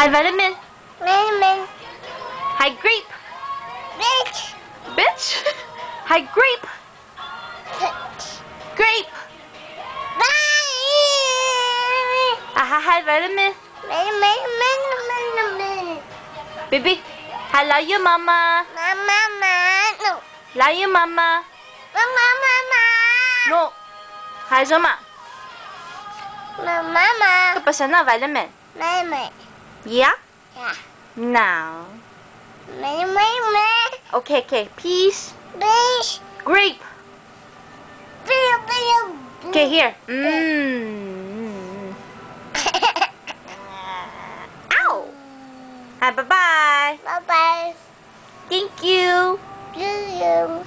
Hi, vitamin. Vitamin. Hi, grape. Bitch. Bitch. Hi, grape. Bitch. Grape. Bye. Aha, hi, vitamin. Vitamin, vitamin, vitamin. Baby, I love you, mama. Mama, mama. No. Love you, mama. Mama, mama. No. Hi, Zoma. Mama, mama. ¿Qué pasa, no, vitamin? Vitamin. Yeah? Yeah. No. Lemon, lemon. Okay, okay. Peace. Peace. Grape. Okay, here. Mmm. Ow. Hi, bye-bye. Bye bye. Thank you. See you.